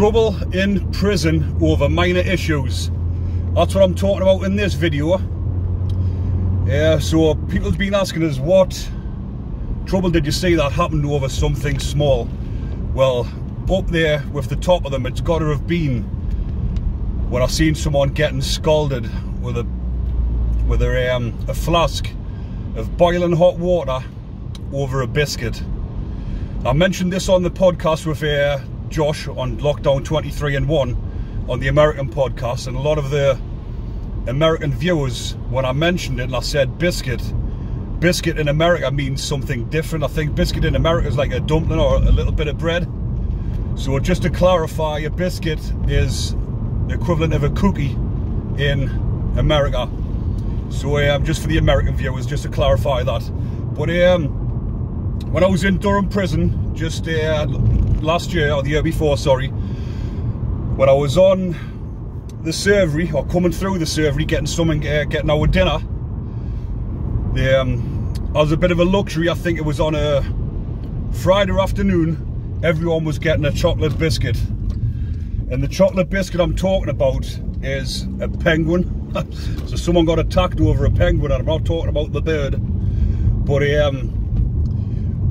Trouble in prison over minor issues. That's what I'm talking about in this video. Yeah, so people's been asking us what trouble did you see that happened over something small? Well, up there with the top of them, it's got to have been when I seen someone getting scalded with a with a, um, a flask of boiling hot water over a biscuit. I mentioned this on the podcast with uh, Josh on Lockdown 23 and 1 on the American podcast, and a lot of the American viewers, when I mentioned it and I said biscuit, biscuit in America means something different. I think biscuit in America is like a dumpling or a little bit of bread. So just to clarify, a biscuit is the equivalent of a cookie in America. So um, just for the American viewers, just to clarify that. But um, when I was in Durham prison, just uh, last year, or the year before, sorry, when I was on the servery, or coming through the servery, getting something, uh, getting our dinner, the, um, as a bit of a luxury, I think it was on a Friday afternoon, everyone was getting a chocolate biscuit. And the chocolate biscuit I'm talking about is a penguin so someone got attacked over a penguin, and I'm not talking about the bird. But um,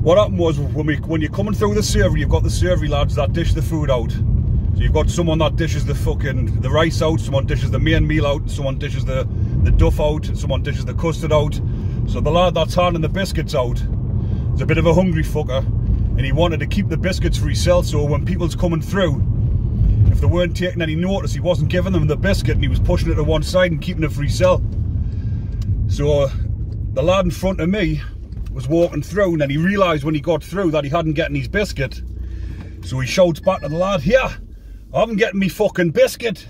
what happened was when we when you're coming through the servery, you've got the servery lads that dish the food out. So you've got someone that dishes the fucking the rice out, someone dishes the main meal out, someone dishes the the duff out, and someone dishes the custard out. So the lad that's handing the biscuits out is a bit of a hungry fucker, and he wanted to keep the biscuits for himself. So when people's coming through, if they weren't taking any notice, he wasn't giving them the biscuit and he was pushing it to one side and keeping it for himself. So uh, the lad in front of me was walking through and then he realised when he got through that he hadn't gotten his biscuit. So he shouts back to the lad, here, I haven't getting me fucking biscuit.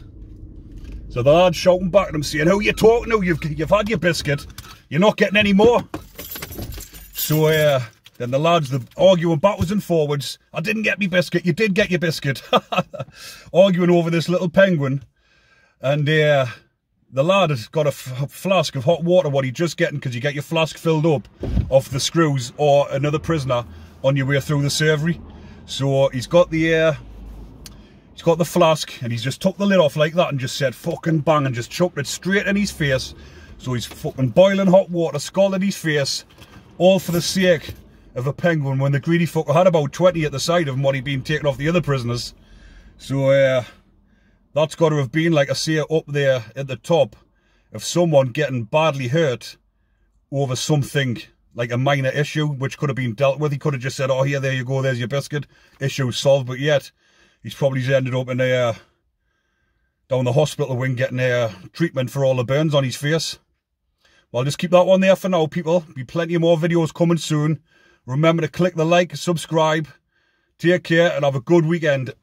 So the lad's shouting back at him saying, who you talking to? You've, you've had your biscuit. You're not getting any more. So uh, then the lads, the arguing backwards and forwards. I didn't get me biscuit. You did get your biscuit. arguing over this little penguin. And uh, the lad has got a flask of hot water, what he just getting, because you get your flask filled up off the screws or another prisoner on your way through the servery. So he's got the uh, he's got the flask and he's just took the lid off like that and just said fucking bang and just chucked it straight in his face. So he's fucking boiling hot water, scalded his face, all for the sake of a penguin when the greedy fucker had about 20 at the side of him when he'd been taken off the other prisoners. So uh, that's got to have been, like I say, up there at the top of someone getting badly hurt over something like a minor issue which could have been dealt with. He could have just said, oh, here, there you go, there's your biscuit. Issue solved, but yet he's probably ended up in a, uh, down the hospital wing getting a uh, treatment for all the burns on his face. Well, just keep that one there for now, people. Be plenty more videos coming soon. Remember to click the like, subscribe. Take care and have a good weekend.